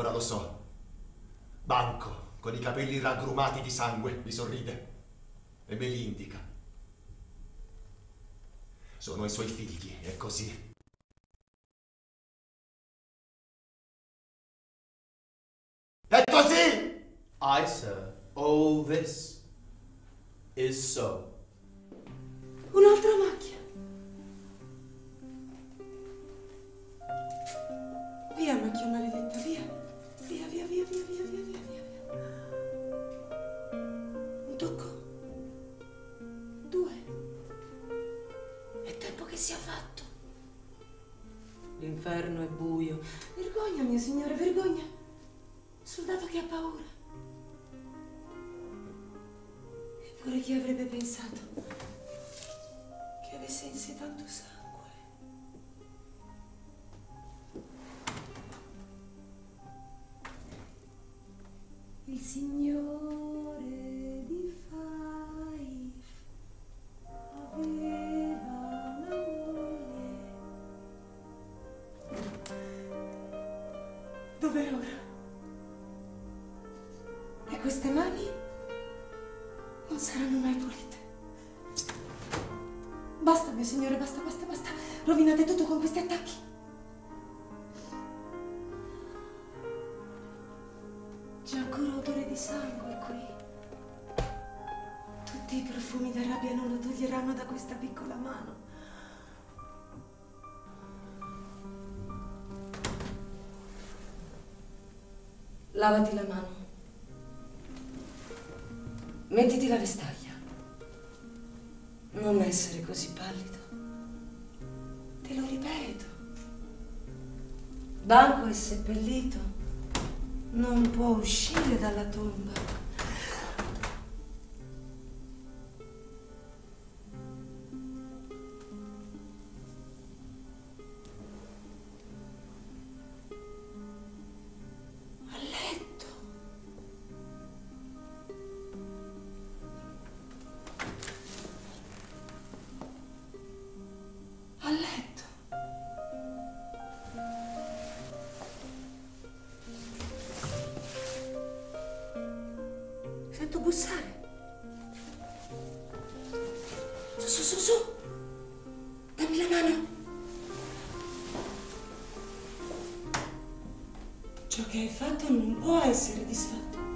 Ora lo so. Banco, con i capelli raggrumati di sangue, mi sorride e me li indica. Sono i suoi figli, è così. È così! I, sir, all this is so. Un'altra macchia. Via, macchia sia fatto. L'inferno è buio. Vergogna, mio signore, vergogna. Soldato che ha paura. Eppure chi avrebbe pensato che avesse in sé tanto sangue? Il signore Dov'è ora? E queste mani non saranno mai pulite. Basta, mio signore, basta, basta, basta. Rovinate tutto con questi attacchi. C'è ancora odore di sangue qui. Tutti i profumi da rabbia non lo toglieranno da questa piccola mano. Lavati la mano. Mettiti la vestaglia. Non essere così pallido. Te lo ripeto. Banco è seppellito. Non può uscire dalla tomba. Sento bussare. Su, su, su, su. Dammi la mano. Ciò che hai fatto non può essere disfatto.